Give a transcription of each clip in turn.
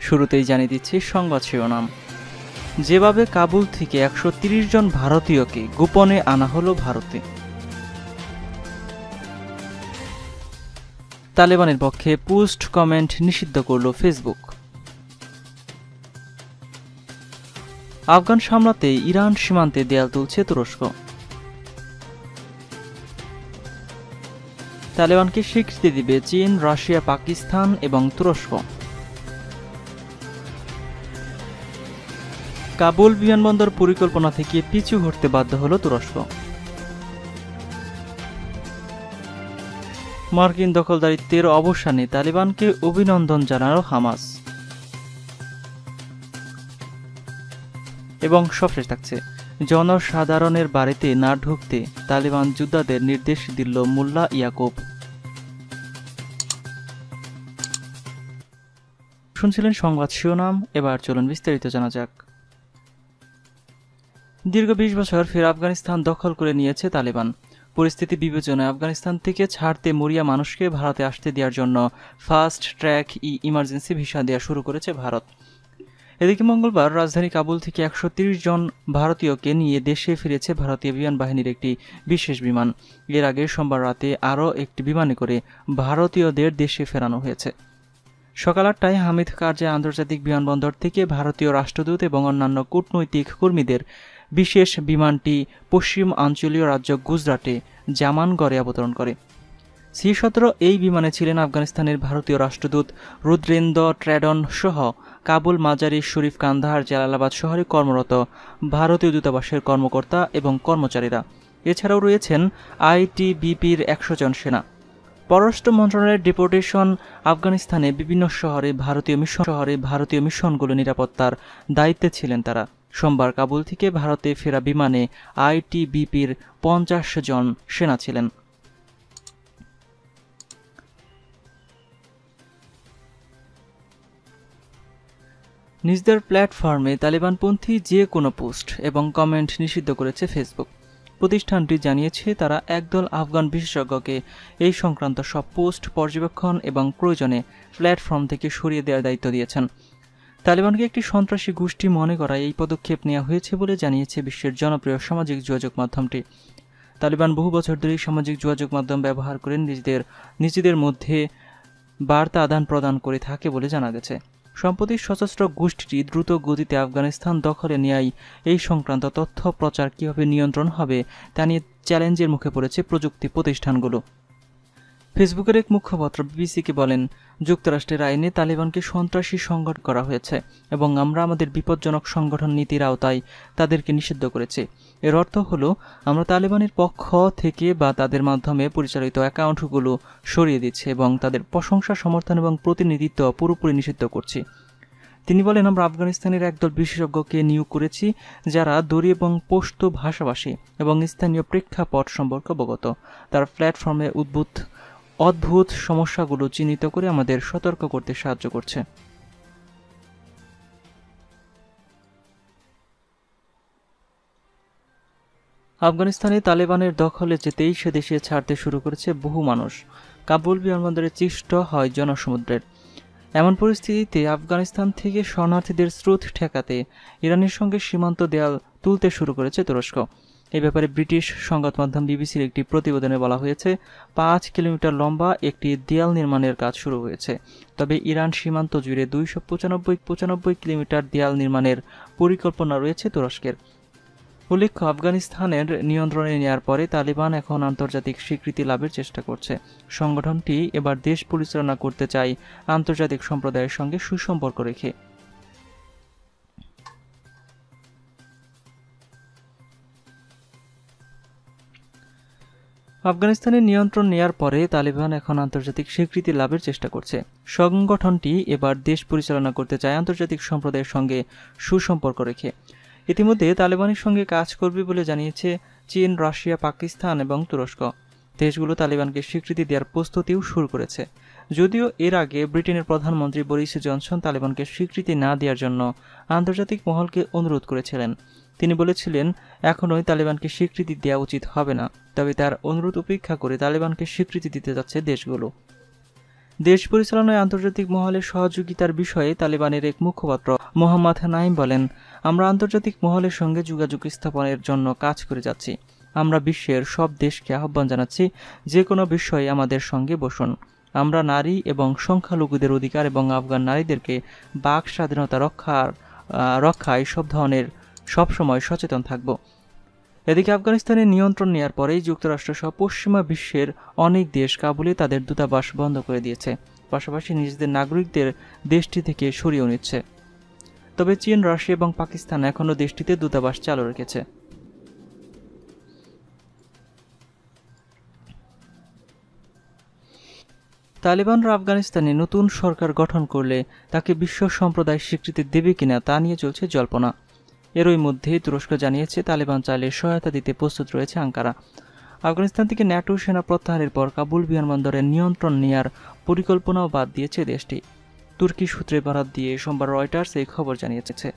শুরুতেই জানিয়ে দিচ্ছি সংবাদ শিরোনাম। যেভাবে কাবুল থেকে একশো জন ভারতীয়কে গোপনে আনা হলো ভারতে। তালেবানের পক্ষে পোস্ট কমেন্ট নিষিদ্ধ করল ফেসবুক। আফগান সামলাতে ইরান সীমান্তে দেয়াল তুলছে তুরস্ক। তালেবানকে স্বীকৃতি দিবে চীন, রাশিয়া, পাকিস্তান এবং তুরস্ক। কাবুল বিমানবন্দর পরিকল্পনা থেকে পিছু হটতে বাধ্য হল তুরস্ক। মার্কিন দখলদারিত্বের অবসানে তালিবানকে অভিনন্দন জানালো হামাস। এবং সবশেষ থাকছে। জনসাধারণের বাড়িতে না ঢুকতে তালিবান যোদ্ধাদের নির্দেশ দিল মোল্লা ইয়াকুব। শুনছিলেন সংবাদ শিরোনাম, এবার চলুন বিস্তারিত জানা যাক। দীর্ঘ বিশ বছর ফের আফগানিস্তান দখল করে নিয়েছে তালেবান। পরিস্থিতি বিবেচনায় আফগানিস্তান থেকে ছাড়তে মরিয়া মানুষকে ভারতে আসতে দেওয়ার জন্য fast track e emergency visa দেওয়া শুরু করেছে ভারত। এদিকে মঙ্গলবার রাজধানী কাবুল থেকে একশো জন ভারতীয়কে নিয়ে দেশে ফিরেছে ভারতীয় বিমান বাহিনীর একটি বিশেষ বিমান। এর আগে সোমবার রাতে আরও একটি বিমানে করে ভারতীয়দের দেশে ফেরানো হয়েছে। সকাল আটটায় হামিদ কার্যে আন্তর্জাতিক বিমানবন্দর থেকে ভারতীয় রাষ্ট্রদূত এবং অন্যান্য কূটনৈতিক কর্মীদের বিশেষ বিমানটি পশ্চিম আঞ্চলীয় রাজ্য গুজরাটে জামানগড়ে অবতরণ করে। সি সতেরো এই বিমানে ছিলেন আফগানিস্তানের ভারতীয় রাষ্ট্রদূত রুদ্রেন্দ্র ট্র্যাডন সহ কাবুল মাজারি, শরীফ কান্দাহার, জালালাবাদ শহরে কর্মরত ভারতীয় দূতাবাসের কর্মকর্তা এবং কর্মচারীরা। এছাড়াও রয়েছেন আইটিবিপির একশো জন সেনা। পররাষ্ট্র মন্ত্রণালয়ের ডিপোর্টেশন আফগানিস্তানে বিভিন্ন শহরে ভারতীয় মিশন শহরে ভারতীয় মিশনগুলো নিরাপত্তার দায়িত্বে ছিলেন তারা। সোমবার কাবুল থেকে ভারতে ফেরা বিমানে আইটিবিপির পঞ্চাশ জন সেনা ছিলেন। নিজদের প্ল্যাটফর্মে তালিবানপন্থী যে কোনো পোস্ট এবং কমেন্ট নিষিদ্ধ করেছে ফেসবুক প্রতিষ্ঠানটি জানিয়েছে, তারা একদল আফগান বিশেষজ্ঞকে এই সংক্রান্ত সব পোস্ট পর্যবেক্ষণ এবং প্রয়োজনে প্ল্যাটফর্ম থেকে সরিয়ে দেওয়ার দায়িত্ব দিয়েছেন। তালিবানকে একটি সন্ত্রাসী গোষ্ঠী মনে করায় এই পদক্ষেপ নেওয়া হয়েছে বলে জানিয়েছে বিশ্বের জনপ্রিয় সামাজিক যোগাযোগ মাধ্যমটি। তালিবান বহু বছর ধরেই সামাজিক যোগাযোগ মাধ্যম ব্যবহার করে নিজেদের নিজেদের মধ্যে বার্তা আদান প্রদান করে থাকে বলে জানা গেছে। সম্প্রতি সশস্ত্র গোষ্ঠীটি দ্রুত গতিতে আফগানিস্তান দখলে নেয় এই সংক্রান্ত তথ্য প্রচার কীভাবে নিয়ন্ত্রণ হবে তা নিয়ে চ্যালেঞ্জের মুখে পড়েছে প্রযুক্তি প্রতিষ্ঠানগুলো। ফেসবুকের এক মুখপাত্র বিবিসিকে বলেন, যুক্তরাষ্ট্রের আইনে তালিবানকে সন্ত্রাসী সংগঠন করা হয়েছে এবং আমরা আমাদের বিপজ্জনক সংগঠন নীতির আওতায় তাদেরকে নিষিদ্ধ করেছি। এর অর্থ হলো, আমরা তালেবানের পক্ষ থেকে বা তাদের মাধ্যমে পরিচালিত অ্যাকাউন্টগুলো সরিয়ে দিচ্ছে এবং তাদের প্রশংসা, সমর্থন এবং প্রতিনিধিত্ব পুরোপুরি নিষিদ্ধ করছি। তিনি বলেন, আমরা আফগানিস্তানের একদল বিশেষজ্ঞকে নিয়োগ করেছি যারা দড়ি এবং পোস্ত ভাষাভাষী এবং স্থানীয় প্রেক্ষাপট সম্পর্কে অবগত। তার প্ল্যাটফর্মে উদ্ভূত, অদ্ভুত সমস্যাগুলো চিহ্নিত করে আমাদের সতর্ক করতে সাহায্য করছে। আফগানিস্তানে তালেবানের দখলে যেতেই সে দেশে ছাড়তে শুরু করেছে বহু মানুষ। কাবুল বিমানবন্দরে চিষ্ট হয় জনসমুদ্রের। এমন পরিস্থিতিতে আফগানিস্তান থেকে শরণার্থীদের স্রোত ঠেকাতে ইরানের সঙ্গে সীমান্ত দেয়াল তুলতে শুরু করেছে তুরস্ক। এ ব্যাপারে ব্রিটিশ সংবাদ মাধ্যম বিবিসির একটি প্রতিবেদনে বলা হয়েছে, পাঁচ কিলোমিটার লম্বা একটি দেয়াল নির্মাণের কাজ শুরু হয়েছে। তবে ইরান সীমান্ত জুড়ে দুইশো পঁচানব্বই পঁচানব্বই কিলোমিটার দেয়াল নির্মাণের পরিকল্পনা রয়েছে তুরস্কের। উল্লেখ্য, আফগানিস্তানের নিয়ন্ত্রণে নেওয়ার পরে তালিবান এখন আন্তর্জাতিক স্বীকৃতি লাভের চেষ্টা করছে। সংগঠনটি এবার দেশ পরিচালনা করতে চায় আন্তর্জাতিক সম্প্রদায়ের সঙ্গে সুসম্পর্ক রেখে। আফগানিস্তানের নিয়ন্ত্রণ নেয়ার পরে তালিবান এখন আন্তর্জাতিক স্বীকৃতি লাভের চেষ্টা করছে। সংগঠনটি এবার দেশ পরিচালনা করতে চায় আন্তর্জাতিক সম্প্রদায়ের সঙ্গে সুসম্পর্ক রেখে। ইতিমধ্যে তালেবানের সঙ্গে কাজ করবে বলে জানিয়েছে চীন, রাশিয়া, পাকিস্তান এবং তুরস্ক। দেশগুলো তালেবানকে স্বীকৃতি দেওয়ার প্রস্তুতিও শুরু করেছে। যদিও এর আগে ব্রিটেনের প্রধানমন্ত্রী বরিস জনসন তালেবানকে স্বীকৃতি না দেওয়ার জন্য আন্তর্জাতিক মহলকে অনুরোধ করেছিলেন। তিনি বলেছিলেন, এখনই তালেবানকে স্বীকৃতি দেওয়া উচিত হবে না। তবে তার অনুরোধ উপেক্ষা করে তালেবানকে স্বীকৃতি দিতে যাচ্ছে দেশগুলো। দেশ পরিচালনায় আন্তর্জাতিক মহলের সহযোগিতার বিষয়ে তালিবানের এক মুখপাত্র মোহাম্মদ নাইম বলেন, আমরা আন্তর্জাতিক মহলের সঙ্গে যোগাযোগ স্থাপনের জন্য কাজ করে যাচ্ছি। আমরা বিশ্বের সব দেশকে আহ্বান জানাচ্ছি, যে কোনো বিষয়ে আমাদের সঙ্গে বসুন। আমরা নারী এবং সংখ্যালঘুদের অধিকার এবং আফগান নারীদেরকে বাক স্বাধীনতা রক্ষার রক্ষায় সব ধরনের সবসময় সচেতন থাকব। এদিকে আফগানিস্তানের নিয়ন্ত্রণ নেওয়ার পরেই যুক্তরাষ্ট্র সহ পশ্চিমা বিশ্বের অনেক দেশ কাবুলে তাদের দূতাবাস বন্ধ করে দিয়েছে। পাশাপাশি নিজেদের নাগরিকদের দেশটি থেকে সরিয়েও নিচ্ছে। তবে চীন, রাশিয়া এবং পাকিস্তান এখনও দেশটিতে দূতাবাস চালু রেখেছে। তালেবানরা আফগানিস্তানে নতুন সরকার গঠন করলে তাকে বিশ্ব সম্প্রদায় স্বীকৃতি দেবে কিনা তা নিয়ে চলছে জল্পনা। এরই মধ্যে তুরস্ক জানিয়েছে, তালেবান চাইলে সহায়তা দিতে প্রস্তুত রয়েছে আঙ্কারা। আফগানিস্তান থেকে ন্যাটো সেনা প্রত্যাহারের পর কাবুল বিমানবন্দরের নিয়ন্ত্রণ নেয়ার পরিকল্পনাও বাদ দিয়েছে দেশটি। তুর্কি সূত্রে বরাত দিয়ে সোমবার রয়টার্স এই খবর জানিয়েছে।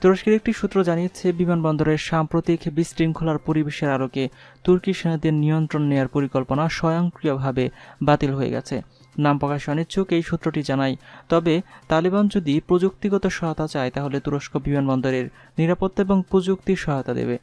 তুরস্কের একটি সূত্র জানিয়েছে, বিমানবন্দরের সাম্প্রতিক বিশৃঙ্খলার পরিবেশের আলোকে তুর্কি সেনাদের নিয়ন্ত্রণ নেয়ার পরিকল্পনা স্বয়ংক্রিয়ভাবে বাতিল হয়ে গেছে। নাম প্রকাশে অনিচ্ছুক এই সূত্রটি জানায়। তবে তালিবান যদি প্রযুক্তিগত সহায়তা চায়, তাহলে তুরস্ক বিমানবন্দরের নিরাপত্তা এবং প্রযুক্তির সহায়তা দেবে।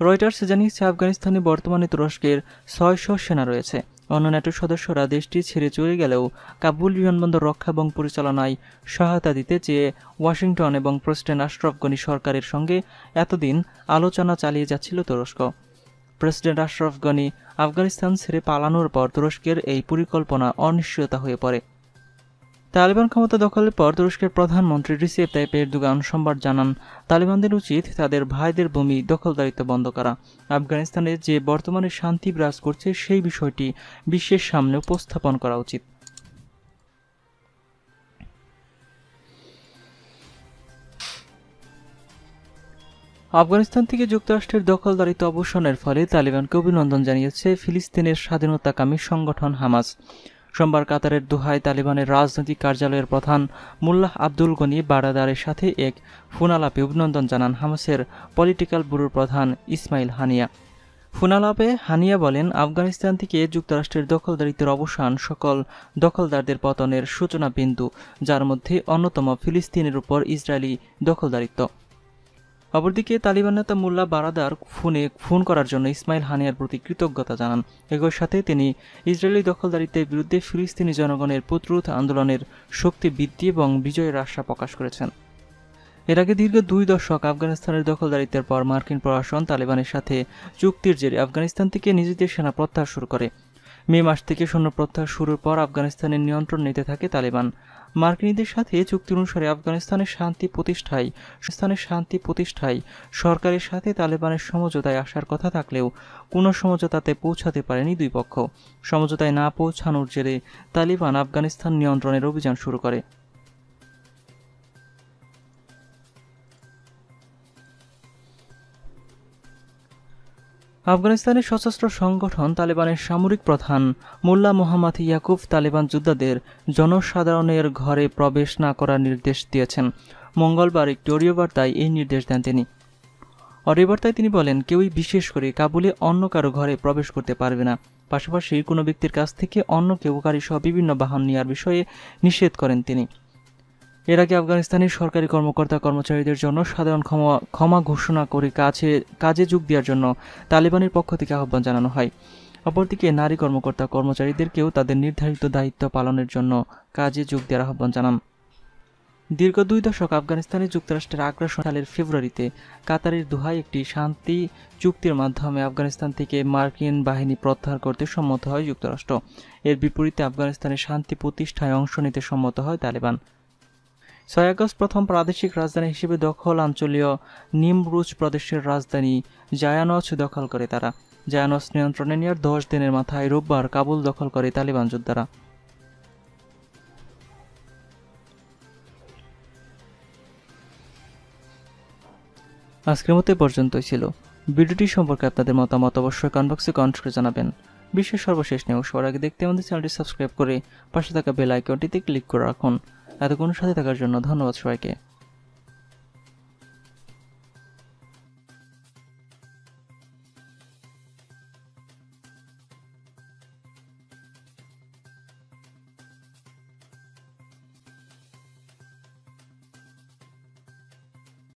রয়টার্স জানিয়েছে, আফগানিস্তানে বর্তমানে তুরস্কের ছয়শো সেনা রয়েছে। অন্য ন্যাটো সদস্যরা দেশটি ছেড়ে চলে গেলেও কাবুল বিমানবন্দর রক্ষা এবং পরিচালনায় সহায়তা দিতে চেয়ে ওয়াশিংটন এবং প্রেসিডেন্ট আশরফ গনি সরকারের সঙ্গে এতদিন আলোচনা চালিয়ে যাচ্ছিল তুরস্ক। প্রেসিডেন্ট আশরফ গনি আফগানিস্তান ছেড়ে পালানোর পর তুরস্কের এই পরিকল্পনা অনিশ্চয়তা হয়ে পড়ে। তালিবান ক্ষমতা দখলের পর তুরস্কের প্রধানমন্ত্রী রিসেপ তাইপ এরদুগান সোমবার জানান, তালিবানদের উচিত তাদের ভাইদের ভূমি দখলদারিত্ব বন্ধ করা। আফগানিস্তানে যে বর্তমানে শান্তি বিরাজ করছে সেই বিষয়টি বিশ্বের সামনে উপস্থাপন করা উচিত। আফগানিস্তান থেকে যুক্তরাষ্ট্রের দখলদারিত্ব অবসানের ফলে তালিবানকে অভিনন্দন জানিয়েছে ফিলিস্তিনের স্বাধীনতাকামী সংগঠন হামাস। সোমবার কাতারের দোহায় তালিবানের রাজনৈতিক কার্যালয়ের প্রধান মুল্লাহ আব্দুল গনি বারাদারের সাথে এক ফুনালাপে অভিনন্দন জানান হামাসের পলিটিক্যাল ব্যুরোর প্রধান ইসমাইল হানিয়া। ফুনালাপে হানিয়া বলেন, আফগানিস্তান থেকে যুক্তরাষ্ট্রের দখলদারিত্বের অবসান সকল দখলদারদের পতনের সূচনা বিন্দু যার মধ্যে অন্যতম ফিলিস্তিনের উপর ইসরায়েলি দখলদারিত্ব। অপরদিকে তালিবান নেতা মোল্লা বারাদার ফোনে ফোন করার জন্য ইসমাইল হানিয়ার প্রতি কৃতজ্ঞতা জানান। একই সাথে তিনি ইসরায়েলি দখলদারিত্বের বিরুদ্ধে ফিলিস্তিনি জনগণের প্রতিরোধ আন্দোলনের শক্তি, বৃদ্ধি এবং বিজয়ের আশা প্রকাশ করেছেন। এর আগে দীর্ঘ দুই দশক আফগানিস্তানের দখলদারিত্বের পর মার্কিন প্রশাসন তালেবানের সাথে চুক্তির জেরে আফগানিস্তান থেকে নিজেদের সেনা প্রত্যাহার শুরু করে। মে মাস থেকে সৈন্য প্রত্যাহার শুরুর পর আফগানিস্তানের নিয়ন্ত্রণ নিতে থাকে তালেবান। মার্কিনীদের সাথে চুক্তি অনুসারে আফগানিস্তানের শান্তি প্রতিষ্ঠায় স্থানের শান্তি প্রতিষ্ঠায় সরকারের সাথে তালেবানের সমঝোতায় আসার কথা থাকলেও কোনো সমঝোতাতে পৌঁছাতে পারেনি দুই পক্ষ। সমঝোতায় না পৌঁছানোর জেরে তালিবান আফগানিস্তান নিয়ন্ত্রণের অভিযান শুরু করে। আফগানিস্তানের সশস্ত্র সংগঠন তালেবানের সামরিক প্রধান মোল্লা মোহাম্মদ ইয়াকুব তালেবান যোদ্ধাদের জনসাধারণের ঘরে প্রবেশ না করার নির্দেশ দিয়েছেন। মঙ্গলবার একটি অডিও বার্তায় এই নির্দেশ দেন তিনি। অডিও বার্তায় তিনি বলেন, কেউই বিশেষ করে কাবুলে অন্য কারও ঘরে প্রবেশ করতে পারবে না। পাশাপাশি কোনো ব্যক্তির কাছ থেকে অন্য কেউ গাড়ি সহ বিভিন্ন বাহন নেওয়ার বিষয়ে নিষেধ করেন তিনি। এর আগে আফগানিস্তানের সরকারি কর্মকর্তা কর্মচারীদের জন্য সাধারণ ক্ষমা ক্ষমা ঘোষণা করে কাছে, কাজে যোগ দেওয়ার জন্য তালিবানের পক্ষ থেকে আহ্বান জানানো হয়। অপরদিকে নারী কর্মকর্তা কর্মচারীদেরকেও তাদের নির্ধারিত দায়িত্ব পালনের জন্য কাজে যোগ দেওয়ার আহ্বান জানান। দীর্ঘ দুই দশক আফগানিস্তানে যুক্তরাষ্ট্রের আগ্রাসন সালের ফেব্রুয়ারিতে কাতারের দোহায় একটি শান্তি চুক্তির মাধ্যমে আফগানিস্তান থেকে মার্কিন বাহিনী প্রত্যাহার করতে সম্মত হয় যুক্তরাষ্ট্র। এর বিপরীতে আফগানিস্তানের শান্তি প্রতিষ্ঠায় অংশ নিতে সম্মত হয় তালেবান। ছয় প্রথম প্রাদেশিক রাজধানী হিসেবে দখল আঞ্চলীয় নিমরুজ প্রদেশের রাজধানী জায়ানজ দখল করে তারা। জায়ানজ নিয়ন্ত্রণে নেওয়ার দশ দিনের মাথায় রোববার কাবুল দখল করে তালিবান যোদ্ধারা। আজকের মতো পর্যন্তই ছিল। ভিডিওটি সম্পর্কে আপনাদের মতামত অবশ্যই কনবক্সে কমেন্ট করে জানাবেন। বিশ্বের সর্বশেষ নিউজ সবার আগে দেখতে আমাদের চ্যানেলটি সাবস্ক্রাইব করে পাশে থাকা বেল আইকনটিতে ক্লিক করে রাখুন। এতক্ষণ সাথে থাকার জন্য ধন্যবাদ সবাইকে।